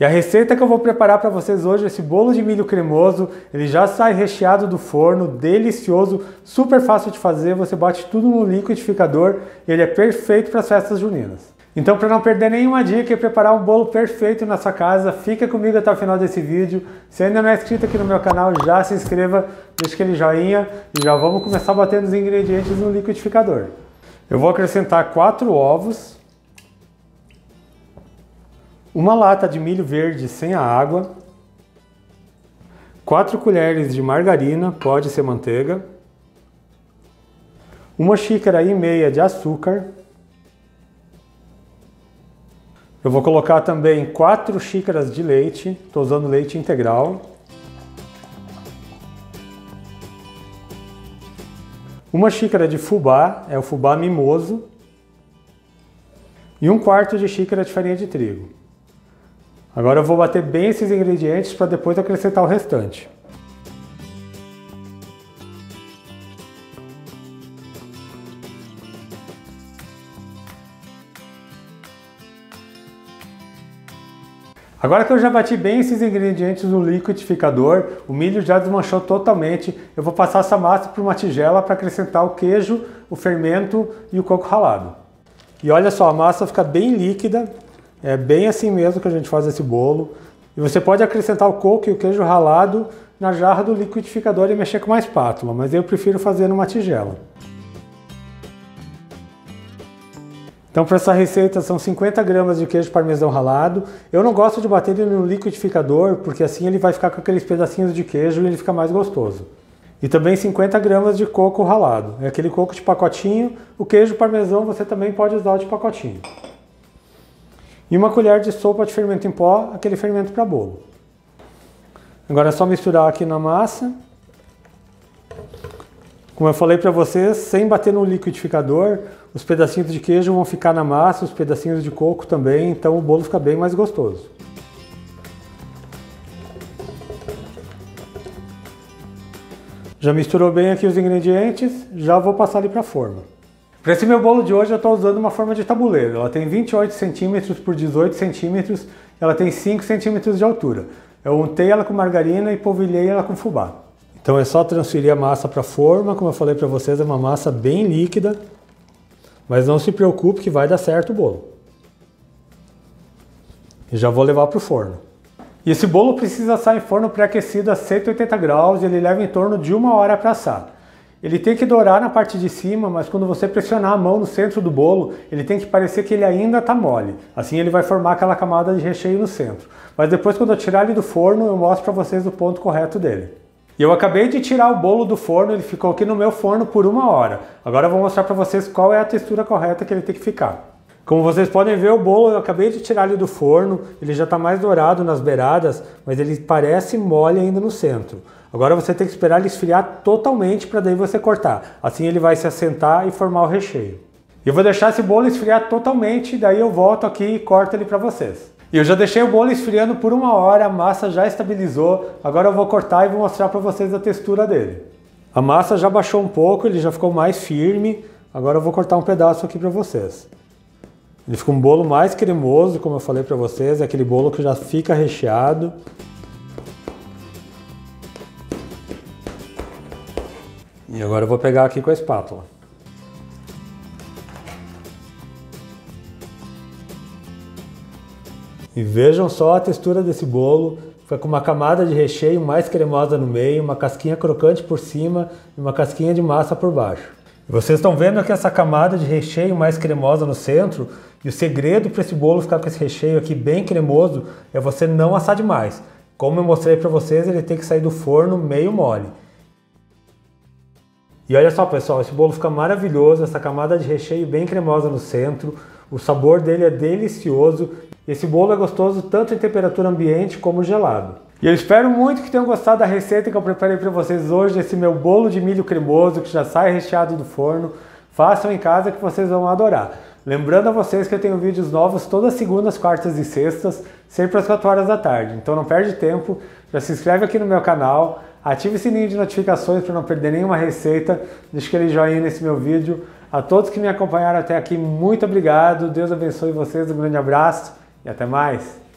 E a receita que eu vou preparar para vocês hoje, esse bolo de milho cremoso, ele já sai recheado do forno, delicioso, super fácil de fazer, você bate tudo no liquidificador e ele é perfeito para as festas juninas. Então, para não perder nenhuma dica e preparar um bolo perfeito na sua casa, fica comigo até o final desse vídeo. Se ainda não é inscrito aqui no meu canal, já se inscreva, deixa aquele joinha e já vamos começar batendo os ingredientes no liquidificador. Eu vou acrescentar quatro ovos, uma lata de milho verde sem a água, 4 colheres de margarina, pode ser manteiga, uma xícara e meia de açúcar, eu vou colocar também 4 xícaras de leite, estou usando leite integral, uma xícara de fubá, é o fubá mimoso, e um quarto de xícara de farinha de trigo. Agora eu vou bater bem esses ingredientes para depois acrescentar o restante. Agora que eu já bati bem esses ingredientes no liquidificador, o milho já desmanchou totalmente, eu vou passar essa massa por uma tigela para acrescentar o queijo, o fermento e o coco ralado. E olha só, a massa fica bem líquida, é bem assim mesmo que a gente faz esse bolo. E você pode acrescentar o coco e o queijo ralado na jarra do liquidificador e mexer com uma espátula, mas eu prefiro fazer numa tigela. Então para essa receita são 50 gramas de queijo parmesão ralado. Eu não gosto de bater ele no liquidificador, porque assim ele vai ficar com aqueles pedacinhos de queijo e ele fica mais gostoso. E também 50 gramas de coco ralado. É aquele coco de pacotinho. O queijo parmesão você também pode usar de pacotinho. E uma colher de sopa de fermento em pó, aquele fermento para bolo. Agora é só misturar aqui na massa. Como eu falei para vocês, sem bater no liquidificador, os pedacinhos de queijo vão ficar na massa, os pedacinhos de coco também, então o bolo fica bem mais gostoso. Já misturou bem aqui os ingredientes, já vou passar ali para a forma. Para esse meu bolo de hoje eu estou usando uma forma de tabuleiro. Ela tem 28 centímetros por 18 centímetros, ela tem 5 centímetros de altura. Eu untei ela com margarina e polvilhei ela com fubá. Então é só transferir a massa para a forma, como eu falei para vocês, é uma massa bem líquida, mas não se preocupe que vai dar certo o bolo. E já vou levar para o forno. E esse bolo precisa assar em forno pré-aquecido a 180 graus e ele leva em torno de uma hora para assar. Ele tem que dourar na parte de cima, mas quando você pressionar a mão no centro do bolo, ele tem que parecer que ele ainda está mole. Assim ele vai formar aquela camada de recheio no centro. Mas depois quando eu tirar ele do forno, eu mostro para vocês o ponto correto dele. E eu acabei de tirar o bolo do forno, ele ficou aqui no meu forno por uma hora. Agora eu vou mostrar para vocês qual é a textura correta que ele tem que ficar. Como vocês podem ver, o bolo eu acabei de tirar ele do forno, ele já está mais dourado nas beiradas, mas ele parece mole ainda no centro. Agora você tem que esperar ele esfriar totalmente para daí você cortar. Assim ele vai se assentar e formar o recheio. Eu vou deixar esse bolo esfriar totalmente, daí eu volto aqui e corto ele para vocês. E eu já deixei o bolo esfriando por uma hora, a massa já estabilizou. Agora eu vou cortar e vou mostrar para vocês a textura dele. A massa já baixou um pouco, ele já ficou mais firme. Agora eu vou cortar um pedaço aqui para vocês. Ele fica um bolo mais cremoso, como eu falei para vocês, é aquele bolo que já fica recheado. E agora eu vou pegar aqui com a espátula. E vejam só a textura desse bolo. Foi com uma camada de recheio mais cremosa no meio, uma casquinha crocante por cima e uma casquinha de massa por baixo. Vocês estão vendo aqui essa camada de recheio mais cremosa no centro? E o segredo para esse bolo ficar com esse recheio aqui bem cremoso é você não assar demais. Como eu mostrei para vocês, ele tem que sair do forno meio mole. E olha só pessoal, esse bolo fica maravilhoso, essa camada de recheio bem cremosa no centro, o sabor dele é delicioso. Esse bolo é gostoso tanto em temperatura ambiente como gelado. E eu espero muito que tenham gostado da receita que eu preparei para vocês hoje, esse meu bolo de milho cremoso que já sai recheado do forno. Façam em casa que vocês vão adorar. Lembrando a vocês que eu tenho vídeos novos todas segundas, quartas e sextas, sempre às 4 horas da tarde. Então não perde tempo, já se inscreve aqui no meu canal, Ative o sininho de notificações para não perder nenhuma receita. Deixe aquele joinha nesse meu vídeo. A todos que me acompanharam até aqui, muito obrigado. Deus abençoe vocês. Um grande abraço e até mais.